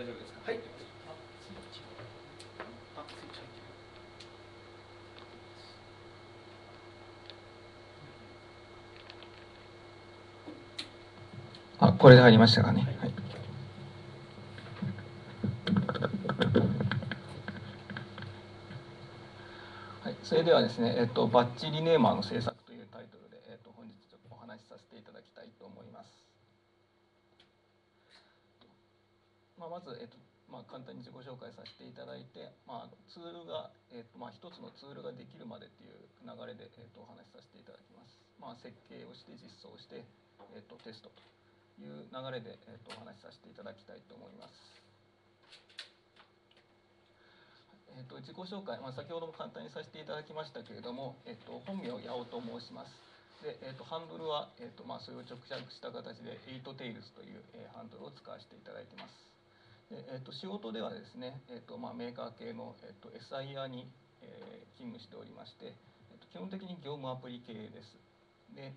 大丈夫ですか？はいあこれで入りましたかね。はい。はい、それではですね、えっと、バッチリネーマーの制作というタイトルで、えっと、本日ちょっとお話しさせていただきたいと思います。まあ、まず、えっと、まあ、簡単に自己紹介させていただいて、まあ、ツールが、えっと、まあ、一つのツールができるまでっていう流れで、えっと、お話しさせていただきます。まあ、設計をして、実装して、えっと、テストという流れで、えっと、お話しさせていただきたいと思います。えっと、自己紹介、まあ、先ほども簡単にさせていただきましたけれども、えっと、本名、八尾と申します。で、えっと、ハンドルは、えっとまあ、それを直訳した形で、エイトテイルズという、えーハンドルを使わせていただいてます。でえっと、仕事ではですね、えっとまあ、メーカー系の、えっと、SIR に、えー勤務しておりまして、えっと、基本的に業務アプリ系です。で、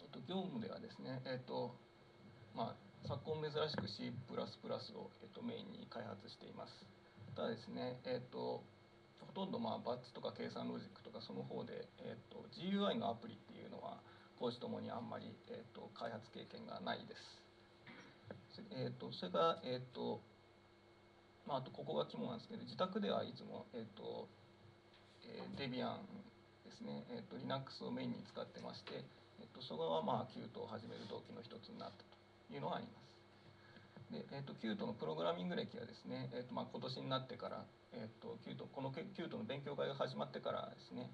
えっと、業務ではですね、えっとまあ、昨今珍しく C++ を、えっと、メインに開発しています。ただですね、えっと、ほとんどまあバッチとか計算ロジックとかその方で、えっと、GUI のアプリっていうのは講師ともにあんまり、えっと、開発経験がないです。えっと、それから、えっとまあ、あとここが肝なんですけど自宅ではいつも、えっとえー、デビアンですね、えっと、Linux をメインに使ってまして、えっと、それはまあ Qt を始める動機の一つになったというのがあります。で、えっと、Qt のプログラミング歴はですね、えっとまあ、今年になってから、えっと、Qt この Qt の勉強会が始まってからですね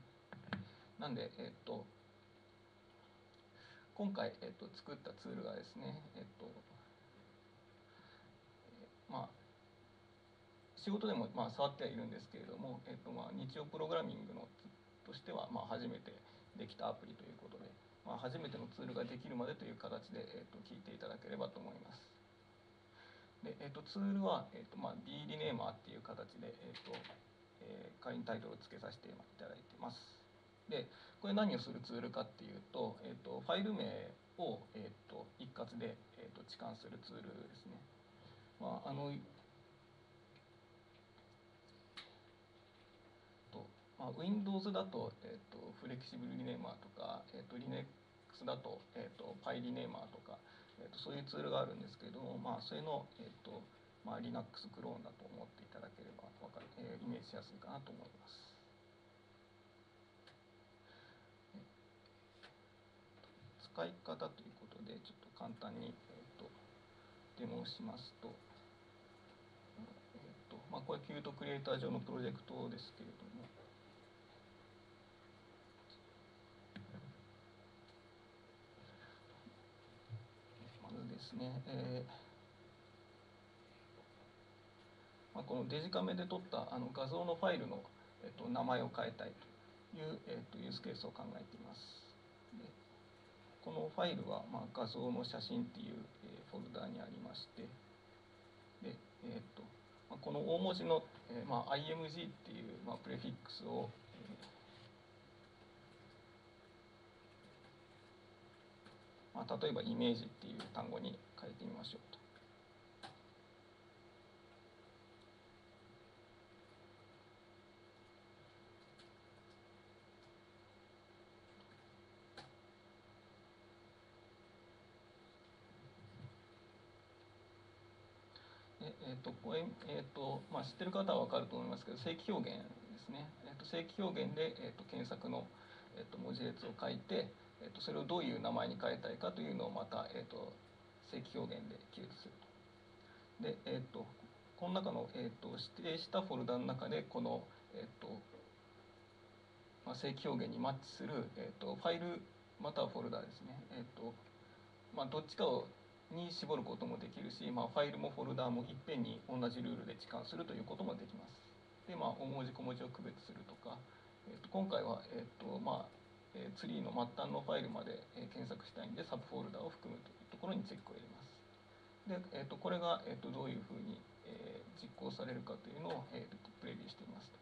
なんで、えっと、今回、えっと、作ったツールがですね、えっとまあ仕事でもまあ触ってはいるんですけれども、えっとまあ、日曜プログラミングのとしてはまあ初めてできたアプリということで、まあ、初めてのツールができるまでという形で、えっと聞いていただければと思います。で、えっとツールは、えっとまあ、D リネーマーっていう形で、えっとえー会員タイトルを付けさせていただいてます。で、これ何をするツールかっていうと、えっとファイル名を、えっと一括で、えっと置換するツールですね。まあ、あのとまあ、Windows だと,、えー、とフレキシブルリネーマーとか、えー、と Linux だと,、えー、と Py リネーマーとか、とそういうツールがあるんですけど、まあ、それの、えーとまあ、Linux クローンだと思っていただければわかる、えーイメージしやすいかなと思います。使い方ということでちょっと簡単に、えー、とデモをしますと。えーとまあ、これ、キュートクリエイター上のプロジェクトですけれども、まずですね、えーまあ、このデジカメで撮ったあの画像のファイルの、えっと名前を変えたいという、えっとユースケースを考えています。このファイルは、まあ、画像の写真っていう、えーフォルダにありまして、で、えーとまあ、この大文字の、えーまあ、IMG っていう、まあ、プレフィックスを、えーあ、例えばイメージっていう単語に変えてみましょうと。えー、とこれ、えーとまあ、知ってる方は分かると思いますけど正規表現ですね、えー、と正規表現で、えー、と検索の、えー、と文字列を書いて、えー、とそれをどういう名前に変えたいかというのをまた、えー、と正規表現で記述すると。で、えー、とこの中の、えー、と指定したフォルダの中でこの、えーとまあ、正規表現にマッチする、えー、とファイルまたはフォルダですね、えーとまあ、どっちかをに絞ることもできるし、まあ、ファイルもフォルダもいっぺんに同じルールで置換するということもできます。で、まあ、大文字小文字を区別するとか、えー、と今回は、えーとまあえーツリーの末端のファイルまで、えー検索したいんで、サブフォルダを含むというところにチェックを入れます。で、えー、とこれが、えー、とどういうふうに、えー実行されるかというのを、えー、とプレビューしていますと。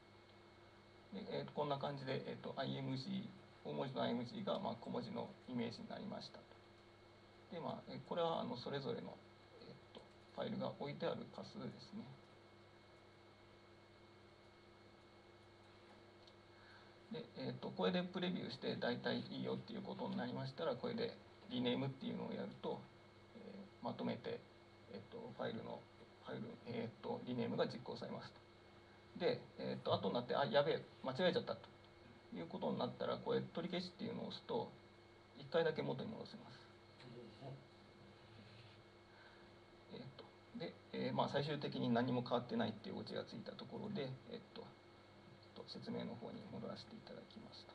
でえー、とこんな感じで、えー、と IMG 大文字の IMG が、まあ、小文字のイメージになりましたと。でまあ、えこれはあのそれぞれの、えっとファイルが置いてある仮数ですね。で、えー、とこれでプレビューして大体いいよっていうことになりましたらこれでリネームっていうのをやると、えーまとめて、えー、とファイルのファイル、えー、とリネームが実行されますと。で、えー、と後になってあやべえ間違えちゃったということになったらこれ取り消しっていうのを押すと1回だけ元に戻せます。えー、とで、えーまあ、最終的に何も変わってないっていうオチがついたところで、えー、とと説明の方に戻らせていただきますと。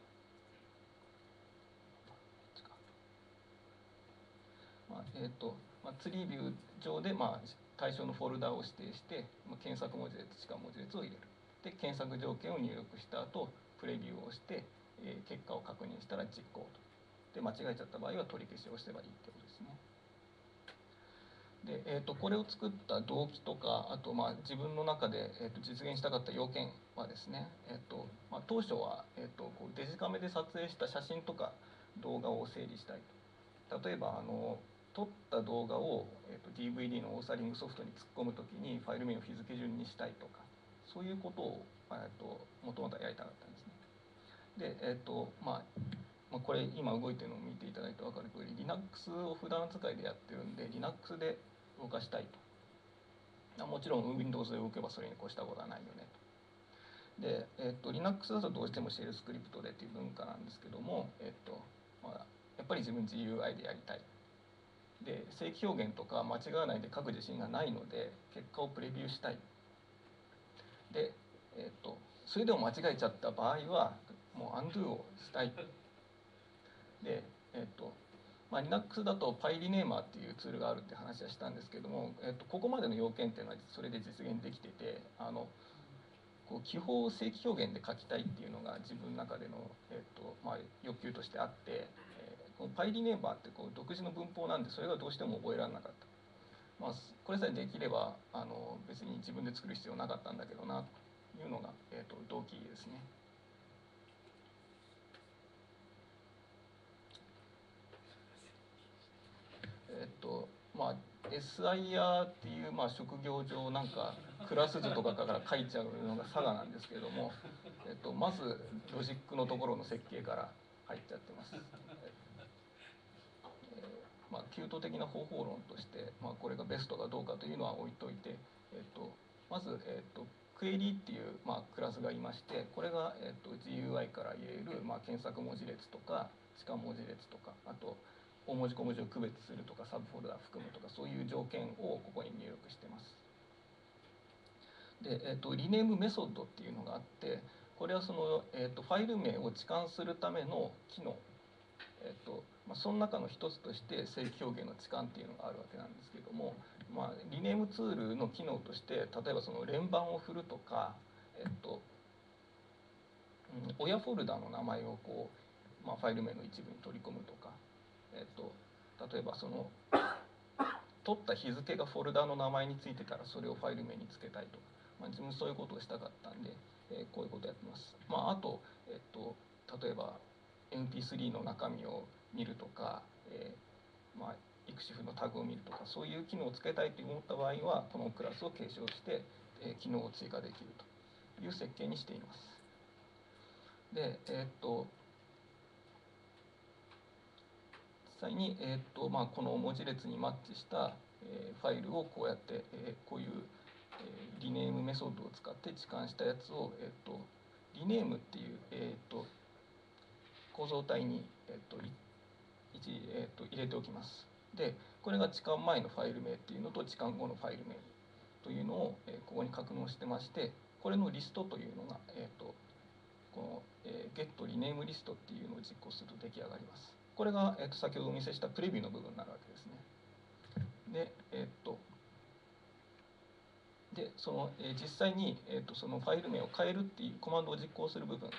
まあえーとまあ、ツリービュー上で、まあ、対象のフォルダを指定して、まあ、検索文字列しか文字列を入れる。で検索条件を入力した後プレビューをして、えー結果を確認したら実行と。で間違えちゃった場合は取り消しをすればいいってことですね。で、えー、とこれを作った動機とかあとまあ自分の中で、えー、と実現したかった要件はですね、えーとまあ、当初は、えー、とこうデジカメで撮影した写真とか動画を整理したいと例えばあの撮った動画を、えー、と DVD のオーサリングソフトに突っ込む時にファイル名を日付順にしたいとかそういうことを、えー、ともともとはやりたかったんですね。で、えーとまあ、まあこれ今動いてるのを見ていただいて分かる通り Linux を普段使いでやってるんで Linux で動かしたいともちろん Windows で動けばそれに越したことはないよねと。で、えー、と Linux だとどうしてもシェルスクリプトでっていう文化なんですけども、えーとまあ、やっぱり自分 GUI でやりたい。で正規表現とか間違わないで書く自信がないので結果をプレビューしたい。で、えー、とそれでも間違えちゃった場合はもう undo をしたい。で、えっ、とまあ、Linux だと PyRenamer っていうツールがあるって話はしたんですけども、えっとここまでの要件っていうのはそれで実現できててあのこう記法を正規表現で書きたいっていうのが自分の中での、えっとまあ、欲求としてあって、えーこの PyRenamer ってこう独自の文法なんでそれがどうしても覚えられなかった。まあ、これさえできればあの別に自分で作る必要なかったんだけどなというのが、えー、と動機ですね。えっとまあ SIR っていう、まあ、職業上なんかクラス図とかから書いちゃうのが佐賀なんですけども、えっと、まずロジックのところの設計から入っちゃってます。えーまあ、給湯的な方法論として、まあ、これがベストかどうかというのは置いといて、えっと、まず、えっと、クエリっていう、まあ、クラスがいましてこれが、えっと、GUI から入れる、まあ、検索文字列とか地下文字列とかあと大文字小文字を区別するとかサブフォルダ含むとかそういう条件をここに入力してます。で、えっと、リネームメソッドっていうのがあってこれはその、えっと、ファイル名を置換するための機能えっとまあ、その中の一つとして正規表現の置換っていうのがあるわけなんですけども、まあ、リネームツールの機能として例えばその連番を振るとか、えっとうん、親フォルダの名前をこう、まあ、ファイル名の一部に取り込むとか、えっと、例えばその 取った日付がフォルダの名前についてたらそれをファイル名につけたいとか、まあ、自分そういうことをしたかったんで、えーこういうことやってます。まあ、あと、えっと、例えば MP3 の中身を見るとか、えーまあ、イクシフのタグを見るとかそういう機能をつけたいと思った場合はこのクラスを継承して、えー機能を追加できるという設計にしています。で、えーっと実際に、えーとまあ、この文字列にマッチした、えファイルをこうやって、えこういう、えリネームメソッドを使って置換したやつを、えーっとリネームっていう、えーっと構造体に、えっと一えっと入れておきます。でこれが置換前のファイル名っていうのと置換後のファイル名というのを、えここに格納してましてこれのリストというのが、えっとこの、えー、get リネームリストっていうのを実行すると出来上がります。これが、えっと先ほどお見せしたプレビューの部分になるわけですね。でえっとでその、えー実際に、えー、とそのファイル名を変えるっていうコマンドを実行する部分、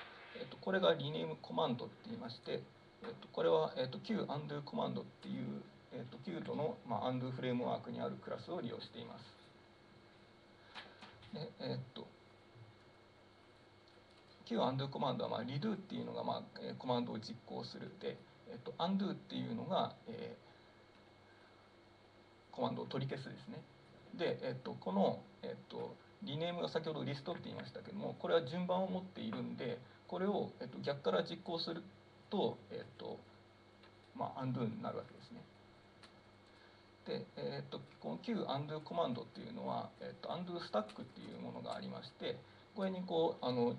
えー、とこれがリネームコマンドって言いまして、えー、とこれは、えー、と QUndo コマンドっていう、えー、と Qt の、まあ、undo フレームワークにあるクラスを利用しています。でえっ、と QUndo コマンドは、まあ、redo っていうのが、まあコマンドを実行するで、えー、と undo っていうのが、えーコマンドを取り消すですね。で、えっと、この、えっと、リネームが先ほどリストって言いましたけどもこれは順番を持っているんでこれを、えっと、逆から実行すると、えっとまあ、アンドゥになるわけですね。で、えっと、この Q アンドゥコマンドっていうのは、えっと、アンドゥスタックっていうものがありましてこれにこうあの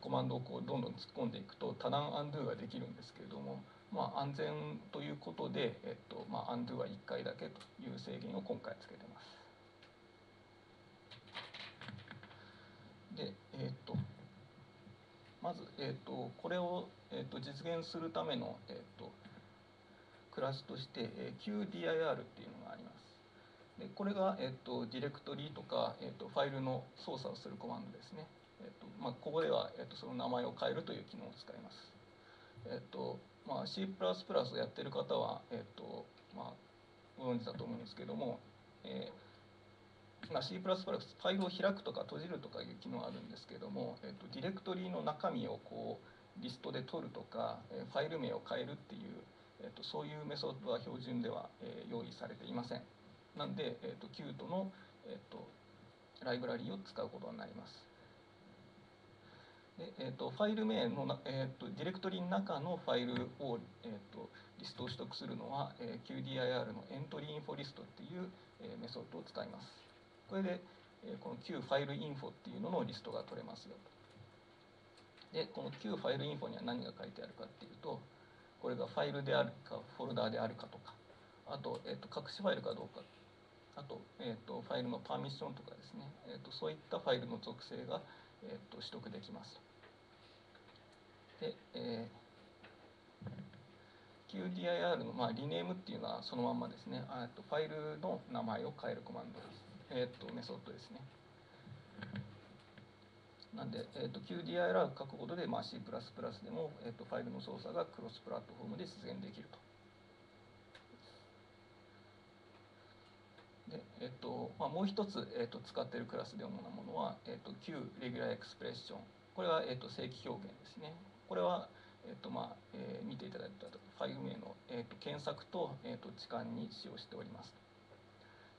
コマンドをこうどんどん突っ込んでいくと多段アンドゥができるんですけれども、まあ、安全ということで、えっとまあ、アンドゥは1回だけという制限を今回つけてます。で、えっとまず、えっとこれを、えっと実現するための、えっとクラスとして、えー、QDIR っていうのがあります。でこれが、えっとディレクトリとか、えっとファイルの操作をするコマンドですね。えっとまあ、ここでは、えっとその名前を変えるという機能を使います。えっとまあ、C++ をやってる方は、えっとまあ、ご存知だと思うんですけども、えーまあ、C++ ファイルを開くとか閉じるとかいう機能あるんですけども、えっと、ディレクトリの中身をこうリストで取るとか、えファイル名を変えるっていう、えっと、そういうメソッドは標準では、えー、用意されていません。なんで、えっと、Qt の、えっと、ライブラリを使うことになります。でえーと、ファイル名のな、えーと、ディレクトリの中のファイルを、えーと、リストを取得するのは、えー、QDIR のエントリーインフォリストっていう、えー、メソッドを使います。これで、えー、この Q ファイルインフォっていうののリストが取れますよと。で、この Q ファイルインフォには何が書いてあるかっていうと、これがファイルであるか、フォルダーであるかとか、あと、えー、と隠しファイルかどうか、あと,、えー、とファイルのパーミッションとかですね、えー、とそういったファイルの属性が、えー、と取得できますと。で、えー、QDIR の、まあ、リネームっていうのはそのまんまですね。あとファイルの名前を変えるコマンドです、えー、とメソッドですね。なんで、えーと、QDIR を書くことで、まあ、C++ でも、えーと、ファイルの操作がクロスプラットフォームで実現できると。でえーとまあ、もう一つ、えー、と使っているクラスで主なものは、えー、と Q レギュラーエクスプレッション。これは、えー、と正規表現ですね。これは、えーとまあえー、見ていただいたファイル名の、えーと、検索と,、えーと、時間に使用しております。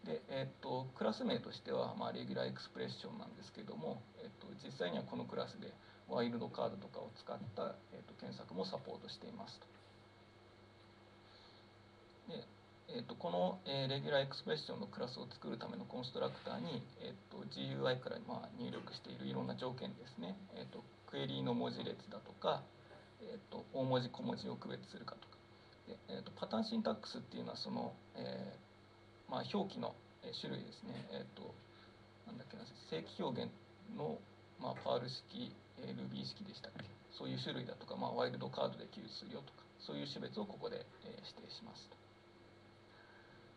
で、えーと、クラス名としては、まあ、レギュラーエクスプレッションなんですけども、えー、と実際にはこのクラスでワイルドカードとかを使った、えー、と検索もサポートしていますと。でえー、とこの、えー、レギュラーエクスプレッションのクラスを作るためのコンストラクターに、えー、と GUI から、まあ、入力しているいろんな条件ですね、えー、とクエリーの文字列だとか、えーと、大文字小文字を区別するかとか。で、えーと、パターンシンタックスっていうのはその、えーまあ、表記の種類ですね、えーと、なんだっけな正規表現の、まあ、パール式、えー、Ruby 式でしたっけ。そういう種類だとか、まあ、ワイルドカードで記述するよとかそういう種別をここで、えー、指定しますと。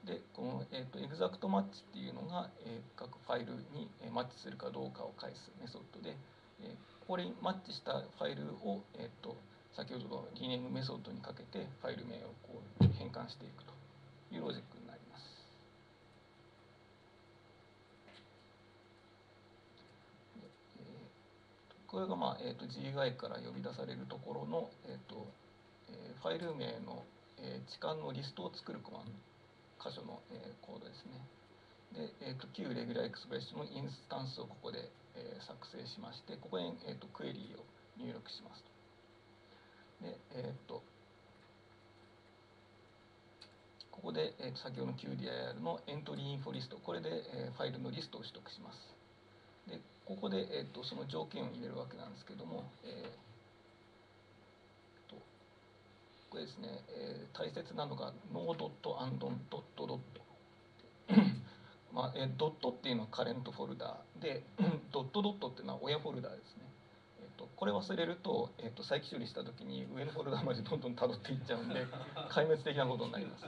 でこの、えーと、 exact match っていうのが、えー、各ファイルにマッチするかどうかを返すメソッドで、えー、これにマッチしたファイルを、えーと、先ほどのリネームメソッドにかけてファイル名をこう変換していくというロジックになります。これが、まあえーと、GUI から呼び出されるところの、えーとえー、ファイル名の、えー、置換のリストを作るコマンド箇所の、えー、コードですね。で、えーと、旧レギュラーエクスプレッションのインスタンスをここで、えー、作成しましてここに、えーと、クエリーを入力しますと。で、えっ、ー、とここで、えーと、先ほどの QDIR のエントリーインフォリストこれで、えー、ファイルのリストを取得します。でここで、えー、とその条件を入れるわけなんですけども、えーとこれですね、えー、大切なのがノードットアンドンドットドット まあえドットっていうのはカレントフォルダーで ドットドットっていうのは親フォルダーですね。えっと、これ忘れると、えっと、再起処理した時に上のフォルダーまでどんどん辿っていっちゃうんで 壊滅的なことになります。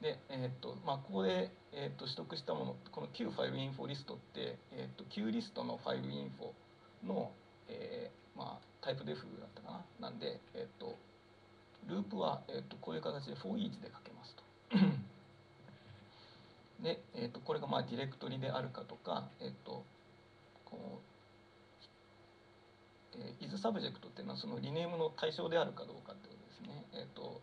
で、えっとまあ、ここで、えっと、取得したものこの Q ファイルインフォリストって、えっと、Q リストのファイルインフォの、えーまあ、タイプデフだったかななんで、えっと、ループは、えっと、こういう形で for each で書けますと。で、えーと、これがまあディレクトリであるかとか、えーと、こう、えー、is subject っていうのはそのリネームの対象であるかどうかってことですね。えーと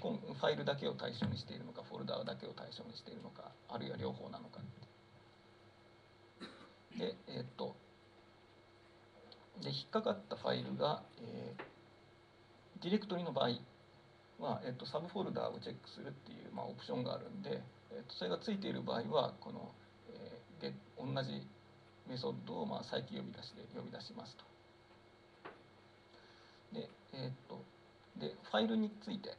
ファイルだけを対象にしているのかフォルダーだけを対象にしているのかあるいは両方なのかでえっとで引っかかったファイルが、えー、ディレクトリの場合は、えっと、サブフォルダーをチェックするっていう、まあ、オプションがあるんで、えっと、それがついている場合はこの、えー、同じメソッドを、まあ、再起呼び出しで呼び出しますと。で、えっとでファイルについて、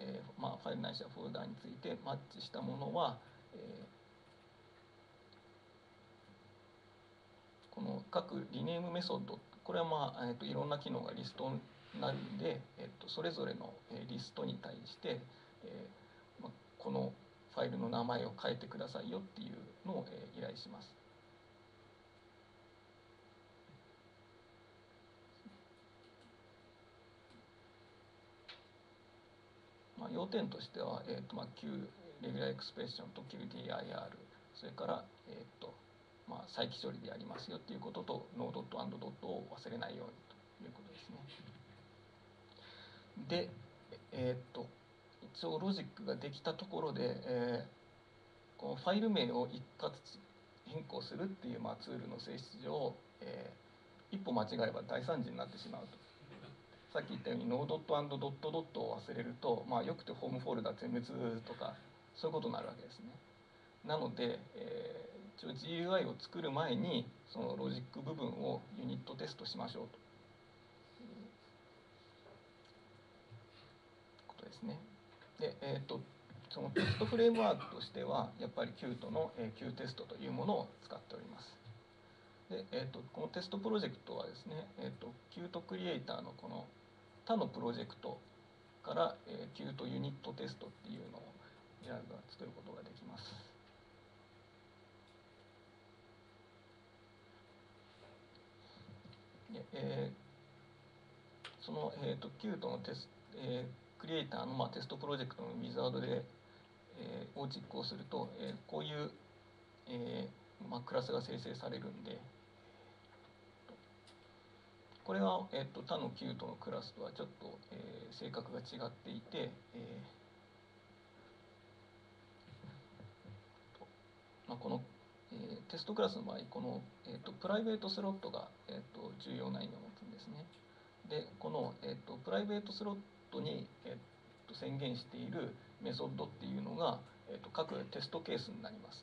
えーまあ、ファイルないしはフォルダーについてマッチしたものは、えー、この各リネームメソッドこれは、まあえーと、いろんな機能がリストになるんで、えーと、それぞれの、えリストに対して、えーまあ、このファイルの名前を変えてくださいよっていうのを、えー、依頼します。まあ、要点としては、えーとまあ、Q レギュラーエクスプレッションと QDir それから、えーとまあ、再帰処理でやりますよっていうことと no dot and dot を忘れないようにということですね。で、えっ、と一応ロジックができたところで、えー、このファイル名を一括変更するっていう、まあ、ツールの性質上、えー、一歩間違えば大惨事になってしまうと。さっき言ったように no dot and dot dot を忘れると、まあ、よくてホームフォルダ全滅とかそういうことになるわけですね。なので、え一応 GUI を作る前にそのロジック部分をユニットテストしましょうとことですね。で、えーと、そのテストフレームワークとしてはやっぱり Qt の Q テストというものを使っております。で、えーと、このテストプロジェクトはですね、えーと、Qt クリエイターのこの他のプロジェクトから、えー、Qt ユニットテストっていうのを選ぶ作ることができます。えー、その、えーと、キュートのテス、えー、クリエイターの、まあ、テストプロジェクトのウィザードで、えー、を実行すると、えー、こういう、えーまあ、クラスが生成されるんで。これは、えーと、他のキュートのクラスとはちょっと、えー、性格が違っていて、えーまあ、この、テストクラスの場合この、えーと、プライベートスロットが、えーと、重要な意味を持つんですね。でこの、えーと、プライベートスロットに、えー、と宣言しているメソッドっていうのが、えー、と各テストケースになります。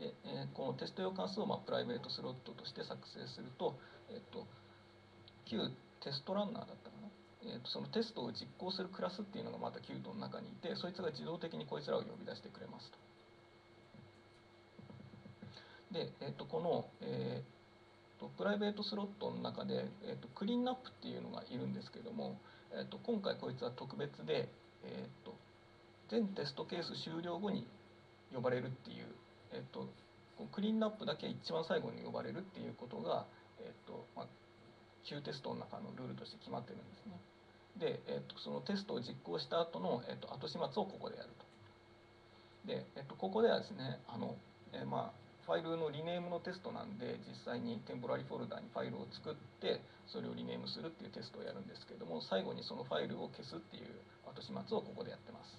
で、えー、このテスト用関数を、まあ、プライベートスロットとして作成すると,、えー、と旧テストランナーだったかなえー、とそのテストを実行するクラスっていうのがまた Qt の中にいてそいつが自動的にこいつらを呼び出してくれますと。で、えー、とこの、えー、とプライベートスロットの中で、えー、とクリーンナップっていうのがいるんですけども、えー、と今回こいつは特別で、えー、と全テストケース終了後に呼ばれるっていう、えー、とクリーンナップだけ一番最後に呼ばれるっていうことが、えーとまあ、Q テストの中のルールとして決まってるんですね。で、えー、とそのテストを実行した後の、えー、と後始末をここでやると。で、えー、とここではですねあの、えー、まあファイルのリネームのテストなんで実際にテンポラリフォルダにファイルを作ってそれをリネームするっていうテストをやるんですけども最後にそのファイルを消すっていう後始末をここでやってます。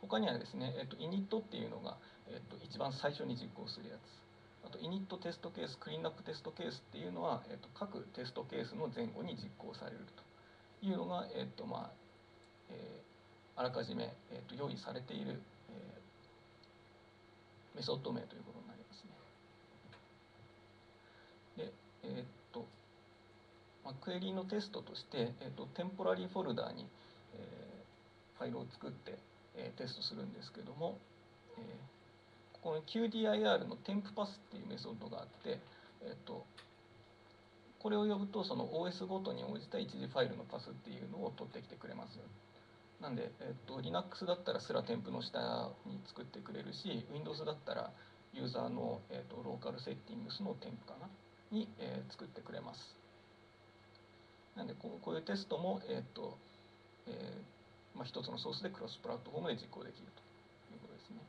他にはですね、えっと、イニットっていうのが、えっと、一番最初に実行するやつ。あとイニットテストケースクリーンアップテストケースっていうのは、えっと、各テストケースの前後に実行されると。いうのが、えっとまあえー、あらかじめ、えっと、用意されているメソッド名ということになりますね。で、えー、っと、まあ、クエリのテストとして、えー、っと、テンポラリーフォルダーに、えー、ファイルを作って、えー、テストするんですけども、えー、ここの QDIR の添付パスっていうメソッドがあって、えー、っと、これを呼ぶとその OS ごとに応じた一時ファイルのパスっていうのを取ってきてくれますなんで、えっと、Linux だったらすら添付の下に作ってくれるし Windows だったらユーザーの、えっと、ローカルセッティングスの添付かな？に、えー、作ってくれます。なんでこうこういうテストも、えっとえーまあ、一つのソースでクロスプラットフォームで実行できるということですね。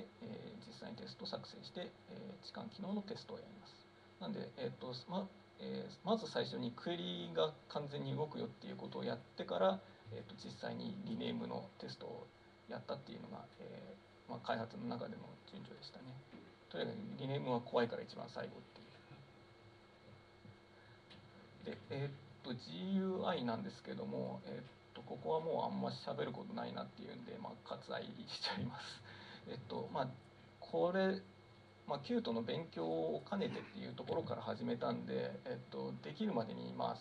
で、えー、実際にテストを作成して、えー、置換機能のテストをやります。なんで、えっとまえーまず最初にクエリが完全に動くよっていうことをやってから、えー、と実際にリネームのテストをやったっていうのが、えーまあ、開発の中での順序でしたね。とにかくリネームは怖いから一番最後っていう。で、えっ、と GUI なんですけども、えっ、とここはもうあんま喋ることないなっていうんで、まあ、割愛しちゃいます。えっとまあこれまあ、キュートの勉強を兼ねてっていうところから始めたんで、えっと、できるまでに、まあ、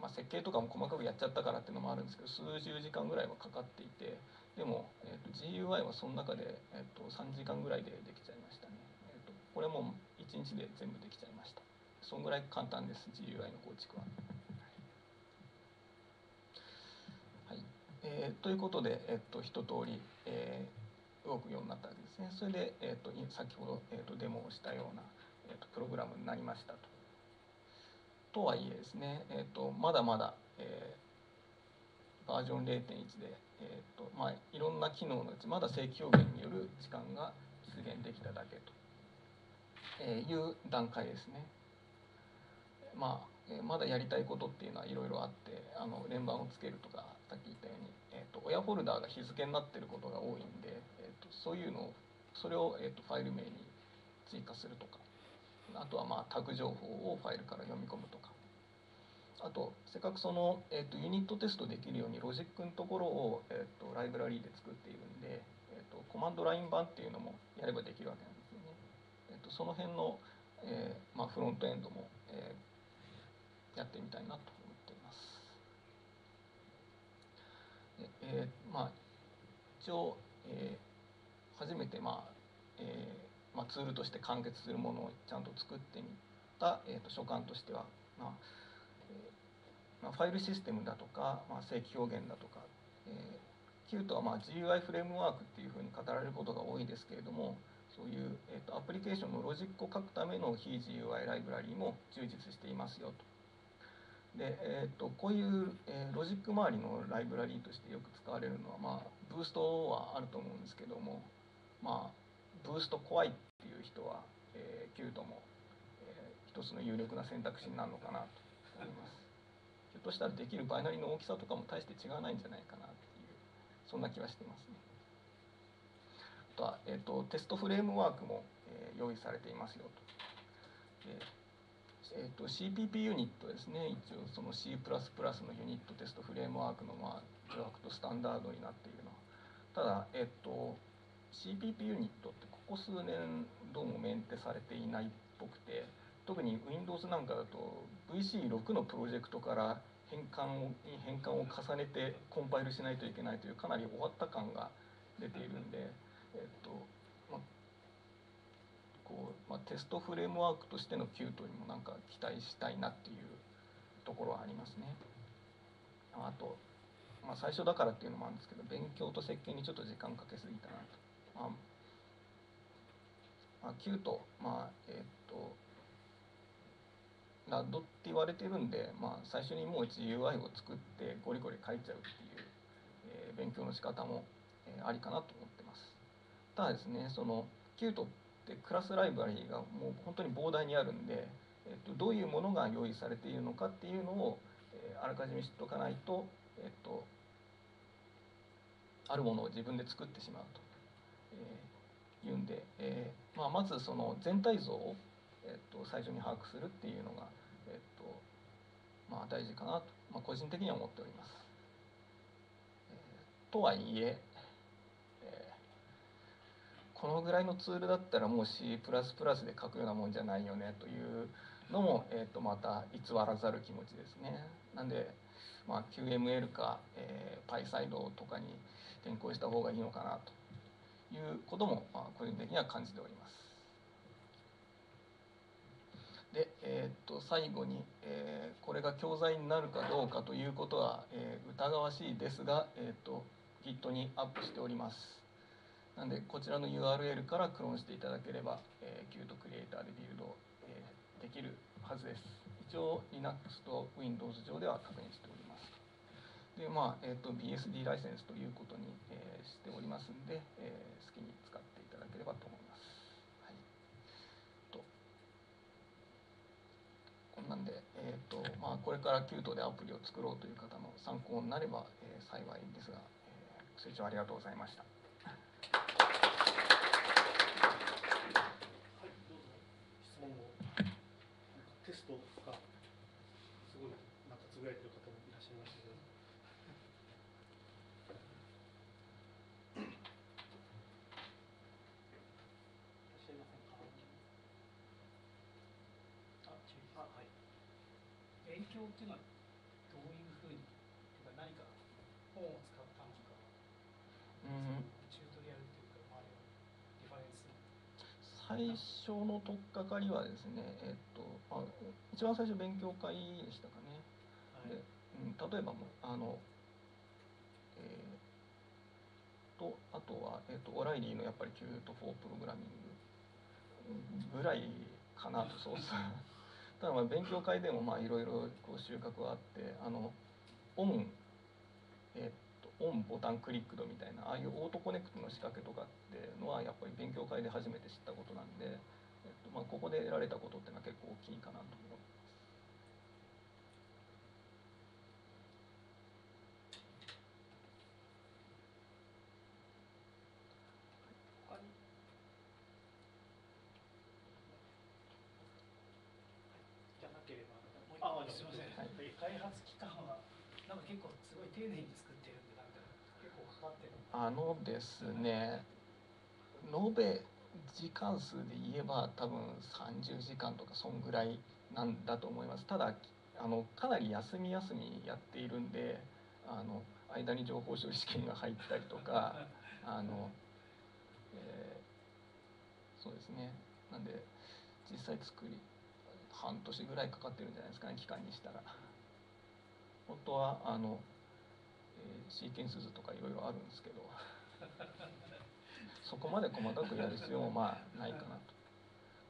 まあ設計とかも細かくやっちゃったからっていうのもあるんですけど数十時間ぐらいはかかっていてでも、えっと、GUI はその中で、えっと、3時間ぐらいでできちゃいましたね、えっと、これも1日で全部できちゃいましたそんぐらい簡単です GUI の構築は。はいえーということで、えっと、一通り、えー動くようになったわけですね。それで、えー、と先ほど、えー、とデモをしたような、えー、とプログラムになりましたと。とはいえですね、えー、とまだまだ、えーバージョン0.1で、えーとまあ、いろんな機能のうちまだ正規表現による時間が実現できただけと、いう段階ですね。まあまだやりたいことっていうのはいろいろあってあの連番をつけるとかさっき言ったように、えー、と親フォルダーが日付になってることが多いんで、えー、とそういうのをそれを、えー、とファイル名に追加するとかあとはまあタグ情報をファイルから読み込むとかあとせっかくその、えー、とユニットテストできるようにロジックのところを、えー、とライブラリーで作っているんで、えー、とコマンドライン版っていうのもやればできるわけなんですよね。えー、とその辺の、えーまあ、フロントエンドも、えーやってみたいなと思っています。えーまあ一応、えー初めて、まあえーまあ、ツールとして完結するものをちゃんと作ってみた、えー、と所感としては、まあまあ、ファイルシステムだとか、まあ、正規表現だとか、えー、Qt はまあ GUI フレームワークっていうふうに語られることが多いですけれどもそういう、えー、とアプリケーションのロジックを書くための非 GUI ライブラリーも充実していますよと。で、えー、とこういう、えーロジック周りのライブラリーとしてよく使われるのは、まあ、ブーストはあると思うんですけども、まあ、ブースト怖いっていう人は、えー、キュートも、えー一つの有力な選択肢になるのかなと思います。ひょっとしたらできるバイナリの大きさとかも大して違わないんじゃないかなっていうそんな気はしてますね。あとは、えー、とテストフレームワークも、えー用意されていますよと。でえー、と CPP ユニットですね一応その C++ のユニットテストフレームワークのまあドラフトスタンダードになっているのはただえっ、と CPP ユニットってここ数年どうもメンテされていないっぽくて特に Windows なんかだと VC6 のプロジェクトから変換を変換を重ねてコンパイルしないといけないというかなり終わった感が出ているんで、えっとまこうま、テストフレームワークとしてのキュートにもなんか期待したいなっていうところはありますね。あと、まあ、最初だからっていうのもあるんですけど勉強と設計にちょっと時間かけすぎたなと。まあまあ、キュート。まあえっと。ラッドって言われてるんで、まあ、最初にもう GUI を作ってゴリゴリ書いちゃうっていう、えー勉強の仕方も、えーありかなと思ってます。ただですねそのキュートってクラスライブラリーがもう本当に膨大にあるんで、えっと、どういうものが用意されているのかっていうのを、えーあらかじめ知っておかないと、えっと、あるものを自分で作ってしまうと、えーいうんで、えーまあ、まずその全体像を、えっと、最初に把握するっていうのが、えっとまあ、大事かなと、まあ、個人的には思っております。えーとはいえこのぐらいのツールだったらもう C++ で書くようなもんじゃないよねというのも、えー、とまた偽らざる気持ちですね。なんで、まあ、QML か、えー、PySide とかに転向した方がいいのかなということも、まあ、個人的には感じております。で、えー、と最後に、えーこれが教材になるかどうかということは、えー疑わしいですが、えー、と Git にアップしております。なんでこちらの URL からクローンしていただければ、えー、Qt クリエイターでビルド、えーできるはずです。一応 Linux と Windows 上では確認しております。で、まあ、えっ、と BSD ライセンスということに、えーしておりますんで、えー好きに使っていただければと思います。はい。となんで、えーとまあ、これからキュートでアプリを作ろうという方の参考になれば、えー幸いですが、えー、ご清聴ありがとうございました。はい、どうぞ。質問を。なんかテストがすごいなんかつぶやいてる方もいらっしゃいましたけど。いらっしゃいませんか。あ、注意あ、はい。勉強っていうのはどういうふうにてか何か本を使ったのか、うんチュートリアルっていうか、まあ、リファレンス最初の取っかかりはですね、えっとまあ、一番最初勉強会でしたかね。はい。でうん、例えばもうあの、えーとあとは、えー、とオライリーのやっぱり Q と4プログラミング。ぐらいかな。と そうそうただまあ勉強会でもまあいろいろこう収穫はあってあのオン、えー、とオンボタンクリックドみたいなああいうオートコネクトの仕掛けとかっていうのはやっぱり勉強会で初めて知ったことなんで、えーとまあ、ここで得られたことっていうのは結構大きいかなと思います。他にじゃなければ。もう一あ、個すみません、はい。開発期間はなんか結構すごい丁寧に作ってるんでなんか結構かかってる。あのですね延べ時間数で言えば多分30時間とかそんぐらいなんだと思います。ただあのかなり休み休みやっているんであの間に情報処理試験が入ったりとか あの、えーそうですね。なんで実際作り半年ぐらいかかってるんじゃないですかね期間にしたら。本当はあの、えーシーケンス図とかいろいろあるんですけど。そこまで細かくやる必要もまあないかなと。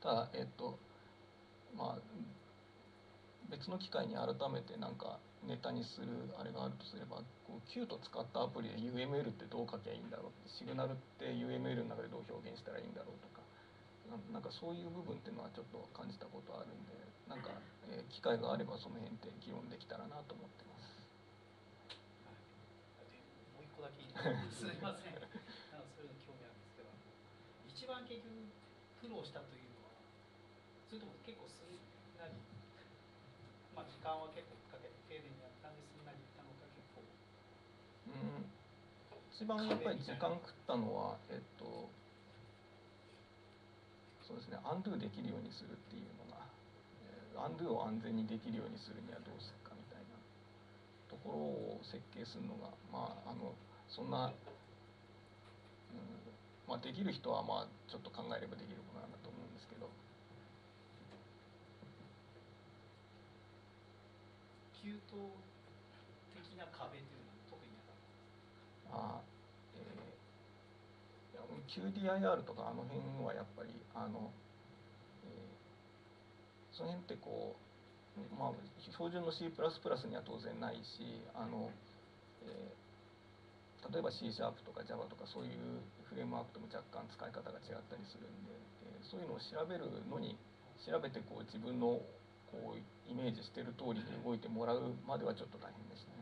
ただえっとまあ別の機会に改めてなんかネタにするあれがあるとすればこう Qt 使ったアプリで UML ってどう書きゃいいんだろうってシグナルって UML の中でどう表現したらいいんだろうと。ななんかそういう部分っていうのはちょっと感じたことあるんでなんか、えー機会があればその辺って議論できたらなと思ってます。でもう一個だけ すみません。なんかそういうの興味あるんですけど一番結局苦労したというのはそれとも結構すんなりまあ時間は結構かけて丁寧にやったんですんなりいったのか結構。うん。一番やっぱり時間食ったのはえっとそうですね。アンドゥできるようにするっていうのが、えーアンドゥを安全にできるようにするにはどうするかみたいなところを設計するのがまああのそんな、うんまあ、できる人はまあちょっと考えればできることなんだと思うんですけど。給湯的な壁というのは特になかっあえーいや QDIR とかあの辺はやっぱりあの、えーその辺ってこうまあ標準の C++ には当然ないしあの、えー例えば C シャープとか Java とかそういうフレームワークとも若干使い方が違ったりするんで、えーそういうのを調べるのに調べてこう自分のこうイメージしてる通りに動いてもらうまではちょっと大変でしたね。